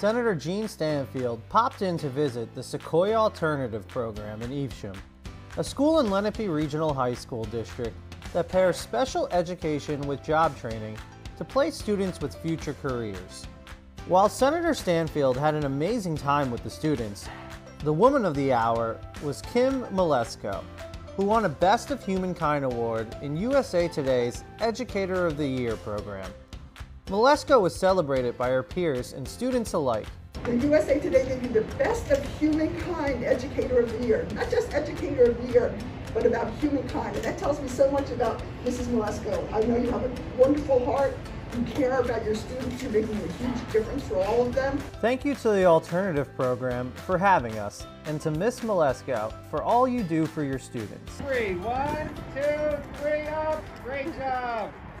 Senator Jean Stanfield popped in to visit the Sequoia Alternative Program in Evesham, a school in Lenape Regional High School District that pairs special education with job training to place students with future careers. While Senator Stanfield had an amazing time with the students, the woman of the hour was Kim Mileszko, who won a Best of Humankind award in USA Today's Educator of the Year program. Mileszko was celebrated by her peers and students alike. The USA Today gave you the Best of Humankind Educator of the Year. Not just Educator of the Year, but about humankind. And that tells me so much about Mrs. Mileszko. I know you have a wonderful heart. You care about your students. You're making a huge difference for all of them. Thank you to the Alternative Program for having us, and to Miss Mileszko for all you do for your students. Three, one,